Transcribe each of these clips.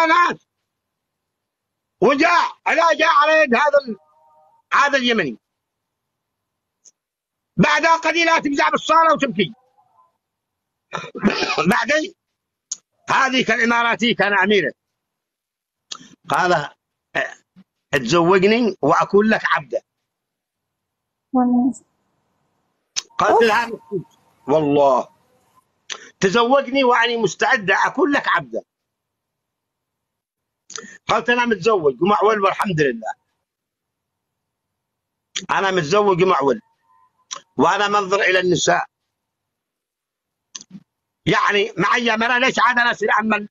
يا ناس وجاء لا جاء على يد هذا هذا اليمني. بعدها قليلا تفزع بالصالة وتبكي. بعدين هذه كالإماراتي كان اميره قال تزوجني وأكون لك عبدا. قالت لها والله. تزوجني وأني مستعده أكون لك عبدا. قالت أنا متزوج ومعول والحمد لله. أنا متزوج ومعول وأنا منظر إلى النساء. يعني معي مرة ليش عاد أنا أصير أعمل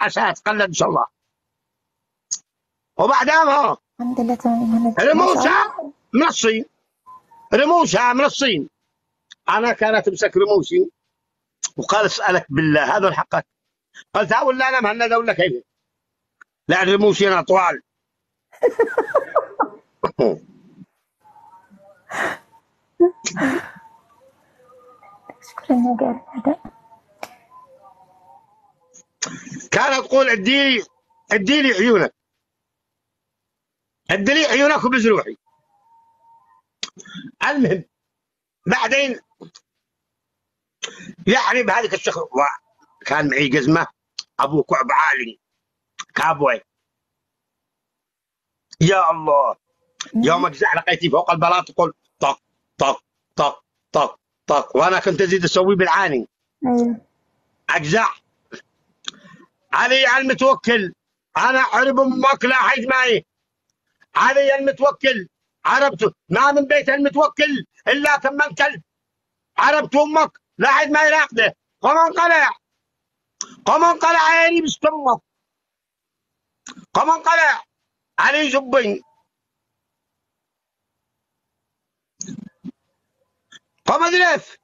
أساس؟ قلد إن شاء الله. وبعدها الحمد لله تمام. رموشها من الصين. رموشها من الصين. أنا كانت تمسك رموشي وقال اسالك بالله هذا حقك قلت أقول لا أنا مهند ولا كيف؟ لا رموشي أنا طوال. شكرا قال كانت تقول ادي ادي لي عيونك. ادي لي عيونك وبزروحي المهم بعدين يعني بهذيك الشخص كان معي قزمة أبو كعب عالي. كابوي. يا الله. يوم اجزع لقيتي فوق البلاط تقول طق طق طق طق طق. وأنا كنت أزيد أسوي بالعاني. أيوه. اجزع علي المتوكل. أنا عرب أمك لا حيث معي. علي المتوكل. عربت. ما من بيت المتوكل إلا ثمن كلب. عربت أمك لا حد ما يراقبه قم انقلع. قم انقلع عيني بستمك قم انقلع علي زبين قم ادرف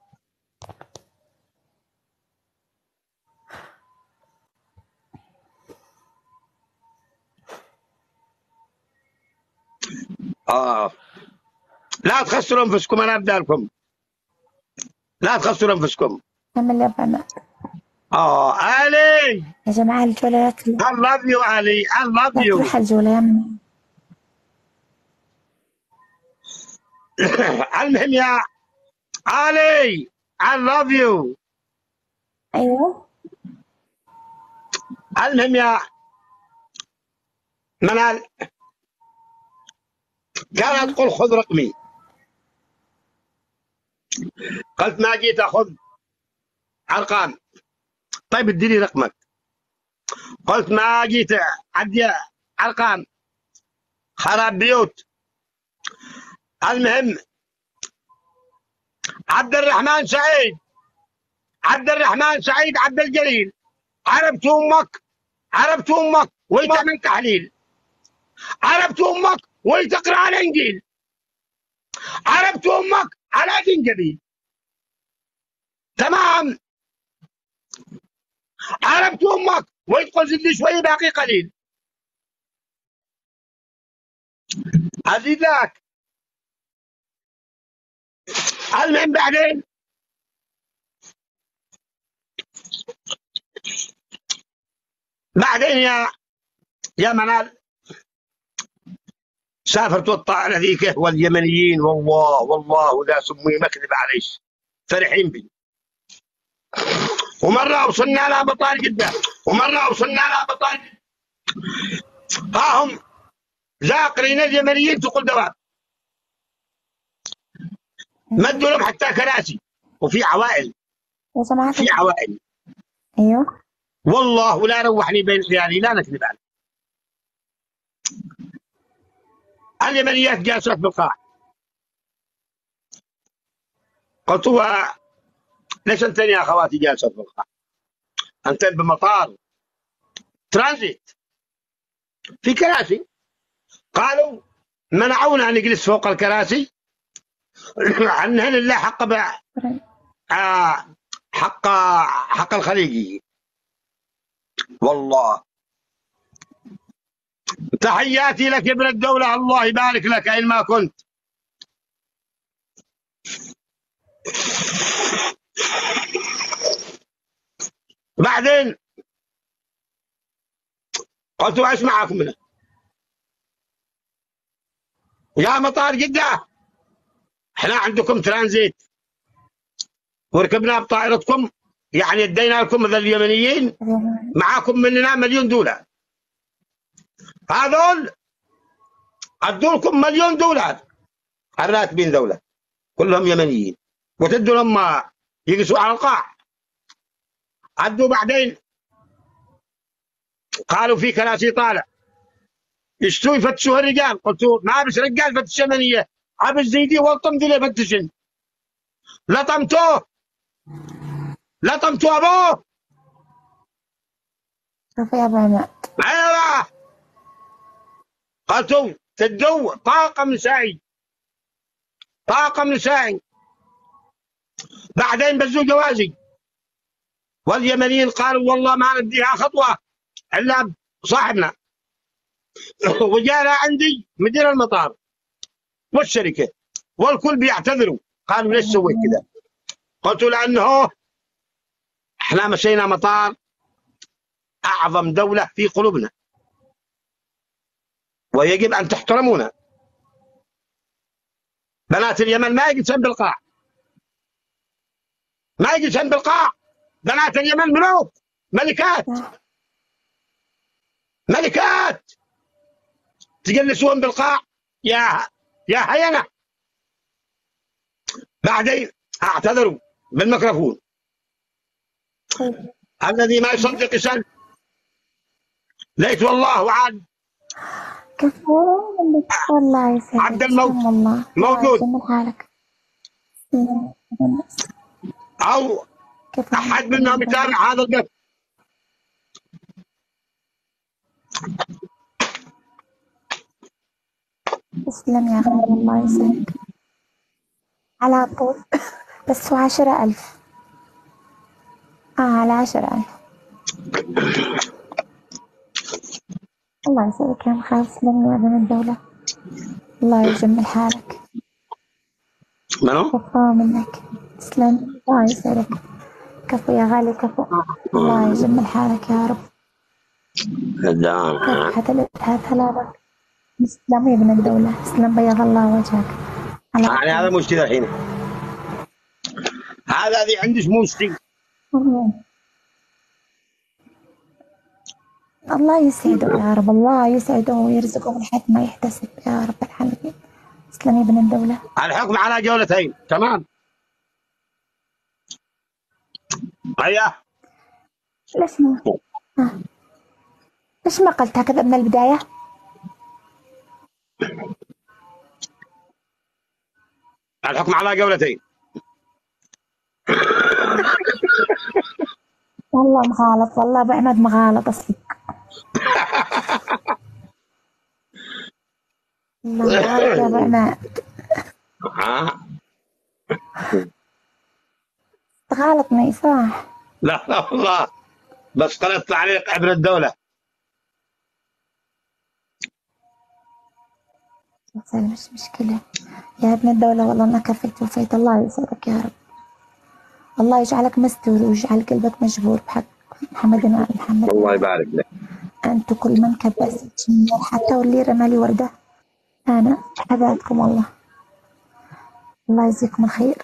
آه. لا تخسروا أنفسكم أنا أبدأ لكم. لا تخسروا أنفسكم. كمل يا بنات. آه علي يا جماعة الجولات I love you علي I love you. تروح الجولة يا منى. المهم يا علي I love you. أيوه. المهم يا منال. كانت تقول خذ رقمي. قلت ما جيت أخذ أرقام. طيب اديني رقمك. قلت ما جيت. عدي أرقام. خراب بيوت. المهم عبد الرحمن سعيد. عبد الرحمن سعيد عبد الجليل. عربت أمك. عربت أمك. من تحليل. عربت أمك. وتقرا على إنجيل. عربت أمك. على زنجبيل تمام. عربت أمك. ويدخل زد شوي باقي قليل. أزيدك. المهم بعدين؟ بعدين يا يا منال. سافرت والطائرة ذيك واليمنيين. والله والله لا سمي مكذب عليش. فرحين بي. ومرة وصلنا لها بطال جدة ومرة وصلنا لها بطال ها هم. زاقرين اليمنيين تقول دواب مدوا لهم حتى كراسي. وفي عوائل. جماعة. في عوائل. أيوه. والله لا روحني بين عيالي لا نكذب عليك. اليمنيات جالسات بالقاع. قلت ليش انتن يا أخواتي جالسات بالقاع انتن بمطار. ترانزيت. في كراسي. قالوا منعونا أن نجلس فوق الكراسي. عنها لله حق ب... آه حق حق الخليجي؟ والله. تحياتي لك يا ابن الدولة. الله يبارك لك أينما كنت. بعدين قلت إيش معاكم منه. يا مطار جدة إحنا عندكم ترانزيت. وركبنا بطائرتكم يعني ادينا لكم مثل اليمنيين معاكم مننا مليون دولار. هذول ادوا لكم مليون دولار الراتبين دولة كلهم يمنيين. وتدوا لما يقسوا على القاع. عدوا بعدين. قالوا في كراسي طالع يشتوا يفتشوا الرجال قلت ما بس رجال فتش يمنيه عبس زيدي والطم دي يفتشن لطمتوه. لطمتوا أبوه. يا ابو عماد أيوه. قالوا تدوا طاقم نسائي طاقم نسائي بعدين بزوا جوازي. واليمنيين قالوا والله ما نديها خطوة إلا صاحبنا وجانا عندي مدير المطار والشركة والكل بيعتذروا. قالوا ليش سويت كذا؟ قلت لأنه إحنا مشينا مطار أعظم دولة في قلوبنا. ويجب أن تحترمونا. بنات اليمن ما يجلسن بالقاع ما يجلسن بالقاع بنات اليمن ملوك. ملكات. ملكات. تجلسون بالقاع. يا يا هينة. بعدين اعتذروا بالميكروفون طيب. الذي ما يصدق يسال ليت والله وعاد والله يسعدك. عبد الموت. موجود. أو أحد منهم يتابع هذا القتل تسلم يا غالي الله يسعدك. على طول. بس هو عشرة ألف. آه على عشرة ألف. الله يسعدك يا مخاف تسلم يا ابن الدولة. الله يجمل حالك. منو؟ منك. تسلم. الله يسعدك. كفو يا غالي كفو. الله يجمل حالك يا رب. كفو حتى هلا تسلم يا ابن الدولة. تسلم بيض الله وجهك. يعني هذا مشكلة الحين. هذا اللي عندك مشكلة. الله. يسعده يا رب. الله يسعده ويرزقه من حيث ما يحتسب يا رب العالمين. تسلم يا ابن الدولة. الحكم على جولتين. تمام. ليش ما ها. ليش ما قلت هكذا من البداية؟ الحكم على جولتين والله مغالط والله أبو عماد مغالط اصلك مغالط يا أبو عماد. ها تغالطني صح لا لا والله. بس قلت تعليق ابن الدولة. زين مش مشكلة. يا ابن الدولة والله انك كفيت وفيت. الله يسعدك يا رب. الله يجعلك مستور ويجعل قلبك مجبور بحق محمد وآل محمد. الله يبارك لك. أنت كل من كبس جميل حتى واللي رمى لي وردة. أنا حبيتكم والله. الله يجزيكم الخير.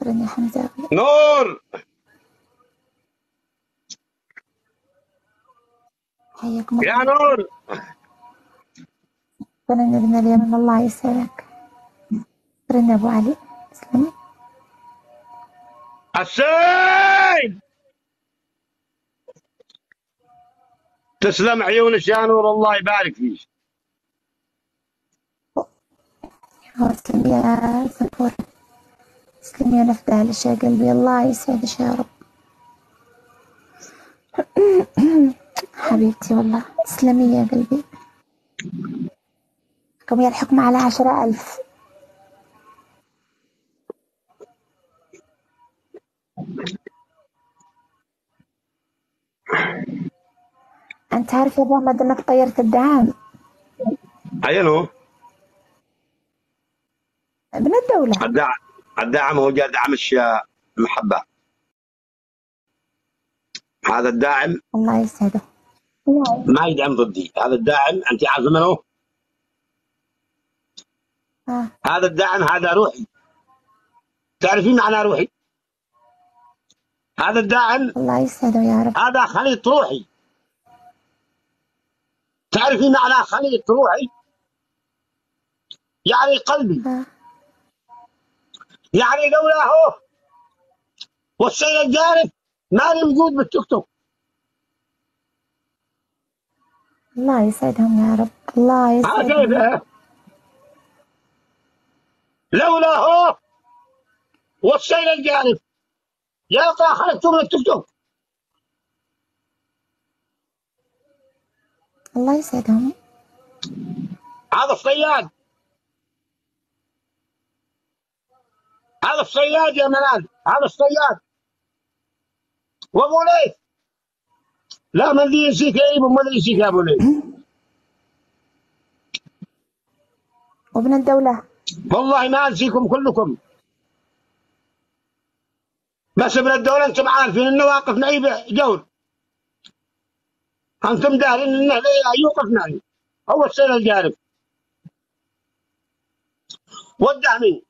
شكرا يا حمزة. نور! حياكم يا نور! شكرا يا ابن اليمن الله يسعدك. شكرا يا أبو علي. تسلمي. السيد تسلم عيونك يا نور الله يبارك فيك. تسلم يا سفور تسلم يا نفدالش يا قلبي. الله يسعدك يا رب. حبيبتي والله تسلمي يا قلبي. كم الحكم على عشرة ألف؟ أنت عارف يا أبو أحمد إنك طيرت الدعام عينه ابن الدولة. الدعم. الدعم هو دعم الشيء محبة هذا الداعم الله يسعده. ما يدعم ضدي. هذا الداعم أنت عارف من هو آه. هذا الداعم هذا روحي. تعرفين معنى روحي؟ هذا الداعم الله يسعده يا رب. هذا خليط روحي. تعرفين معنى خليط روحي؟ يعني قلبي. آه. يعني لولاه والسيل الجارف ماني موجود بالتيك توك. الله يسعدهم يا رب. الله يسعدهم. كيف؟ لولاه والسيل الجارف يا خرجتوا من التيك توك. الله يسعدهم. هذا الصياد. هذا الصياد يا منال هذا الصياد. وابو ليث. لا من ذي ينسيك يا ابن من ذي ينسيك يا أبو ليث؟ وابن الدولة. والله ما أنسيكم كلكم. بس ابن الدولة أنتم عارفين إنه واقف نعيب جول أنتم دارين إنه لا يوقف نعيب هو السيل الجارف والدهمي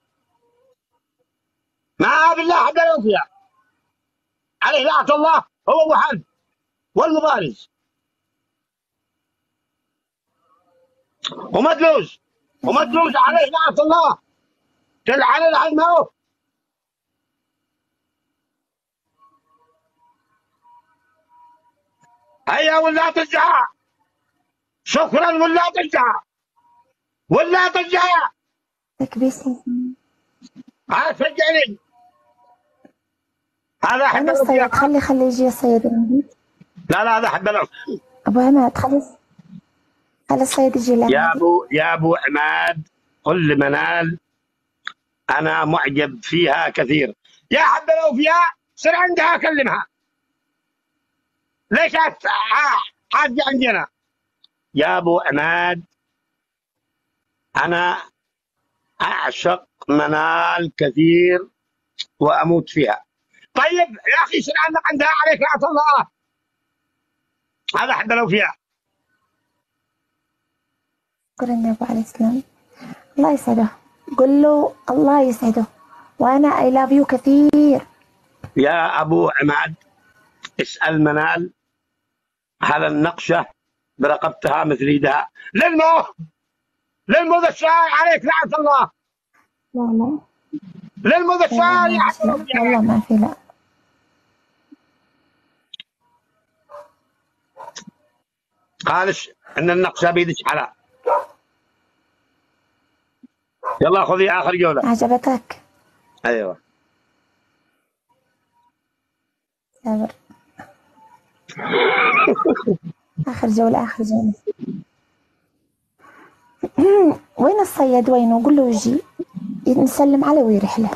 ما بالله حتى فيها. عليه لعنة الله هو حرب والمبارز. ومدلوز ومدلوز عليه لعنة الله. تلعن العن ما هو. هيا ولا ترجع. شكرا ولا ترجع. ولا ترجع. تكبيس ها شجعني هذا الأوفياء. الصيد خلي خلي يجي عندي لا لا هذا أحب الأوفياء. أبو عماد خلي خلي الصيد يجي يا ابو يا أبو عماد قل لمنال أنا معجب فيها كثير. يا حب الاوفياء صر عندها كلمها ليش حاجة عندنا؟ يا أبو عماد أنا أعشق منال كثير وأموت فيها. طيب يا أخي صر عندك؟ عندها عليك لعنه الله هذا حب الاوفياء شكرا يا أبو علي السلام. الله يسعده. قل له الله يسعده. وأنا I love you كثير. يا أبو عماد اسأل منال على النقشة برقبتها مثل يدها للمو للمو ذا الشاي عليك لعنة الله لا لا للمو لا. والله ما في لا. قالش أن النقشة بيدك على يلا خذي آخر جولة. عجبتك؟ أيوه. صبر آخر جولة آخر جولة. وين الصياد؟ وينه؟ قل له يجي. نسلم عليه ويرح له.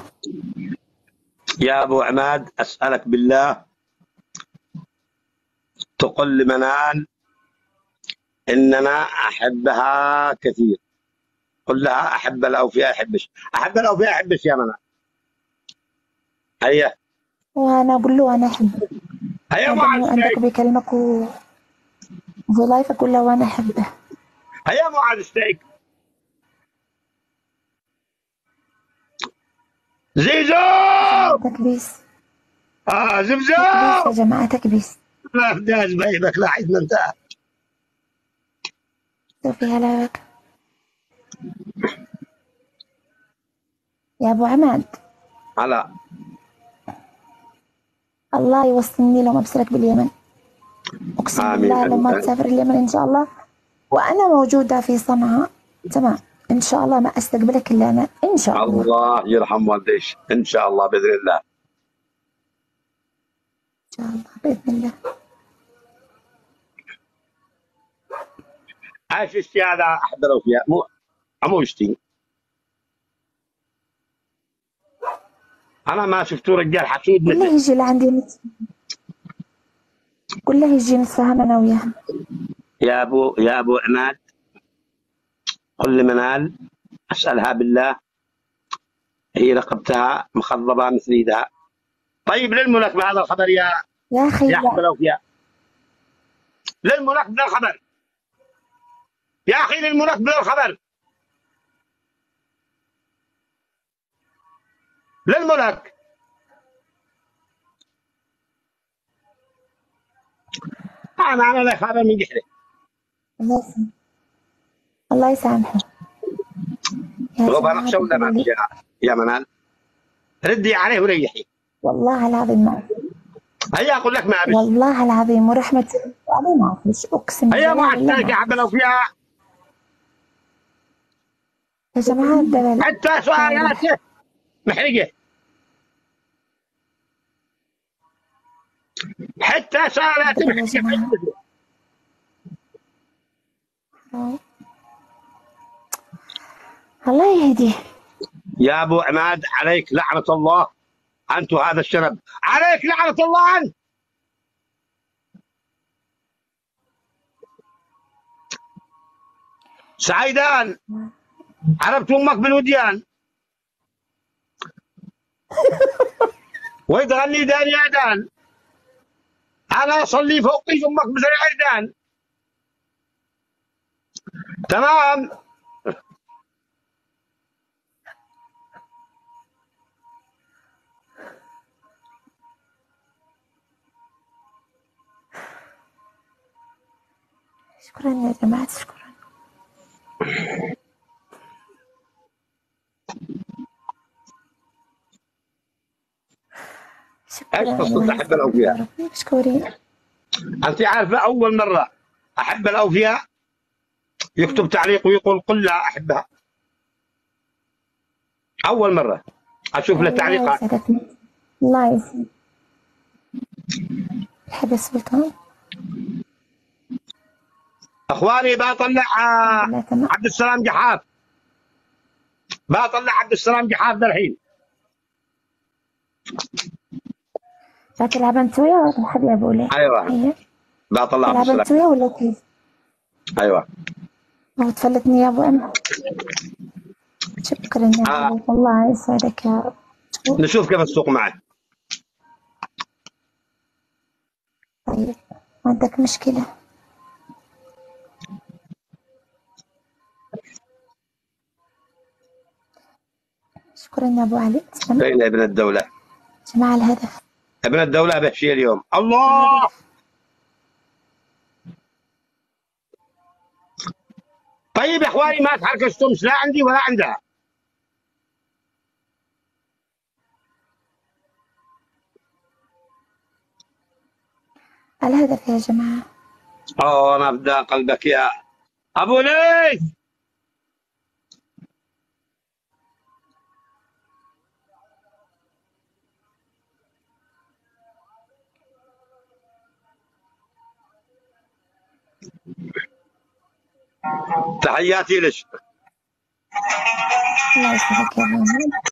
يا أبو عماد أسألك بالله تقل لمنال إننا أحبها كثير. قل لها أحب الأوفياء احبش أحب الأوفياء احبش يا منال هيا. وأنا أقول له أنا أحبه هيا هذا معاذ عندك ستيك. بيكلمك و... في لايف أقول له وأنا أحبه هيا معاذ ستيك. زيزو! تكبيس. آه زمزم يا جماعة تكبيس. لا داز بيبك لا حد انتهى. شوفي هلا يا أبو عماد. على الله يوصلني لهم أبصرك باليمن. أقسم آمين. بالله لما آمين. تسافر اليمن إن شاء الله. وأنا موجودة في صنعاء. تمام. إن شاء الله ما أستقبلك إلا أنا. إن شاء الله. الله يرحم والديش إن شاء الله بإذن الله. إن شاء الله. بإذن الله. اشتي هذا احب الاوفياء مو مو اشتي أنا ما شفته رجال حسود مثل. يجي لعندي نت- قل له يجي نتفاهم أنا وياه يا ابو يا أبو عماد. قل لمنال أسألها بالله. هي رقبتها مخضبة مثل يدها طيب للملك بهذا الخبر يا يا أخي يا حب لا الاوفياء للملك بلا الخبر. يا أخي للملك بلا الخبر للملك. أنا أنا لا خبر من جحده الله جماعة نقشه ولا ما يا منال؟ ردي عليه وريحي والله العظيم ما هيا أقول لك ما ابي والله العظيم ورحمة الله. ما أعرفش أقسم هيا بالله. ما بالله احتاج يا ما حب الاوفياء يا جماعة الدلال حتى سؤالاته محرقة. حتى سؤالاته جماعة الله يهديه. يا أبو عماد عليك لعنة الله. أنت هذا الشنب عليك لعنة الله أنت. سعيدان. عرفت أمك بالوديان. وتغني دان يا دان أنا أصلي فوقي أمك بزرع عيدان تمام. شكرا يا شكرا شكرا. إيش قصة أحب الأوفياء؟ مشكورين. أنت عارفه أول مرة أحب الأوفياء؟ يكتب تعليق ويقول قل لا أحبها. أول مرة. أشوف له الله تعليقات يسعدك. الله يسعدك. الحب السلطان؟ أخواني بطلع عبد السلام جحاف. بطلع عبد السلام جحاف ذا الحين. تلعب أنت وياه ولا تلعب يا ابو ليه؟ أيوه. هي بطلع عبد السلام أنت وياه ولا كيف؟ أيوه. أو تفلتني يا أبو أمل. شكرا يا آه. الله يسعدك يا رب نشوف كيف السوق معه طيب ما عندك مشكلة. شكرا يا أبو علي. فين أبن الدولة. جماعة الهدف. أبن الدولة بهشي اليوم. الله! طيب يا إخواني ما تحرك الشمس لا عندي ولا عندها. الهدف يا جماعة. أوه أنا أبدأ قلبك يا أبو ليث. تحياتي لك الله يسعدك يا.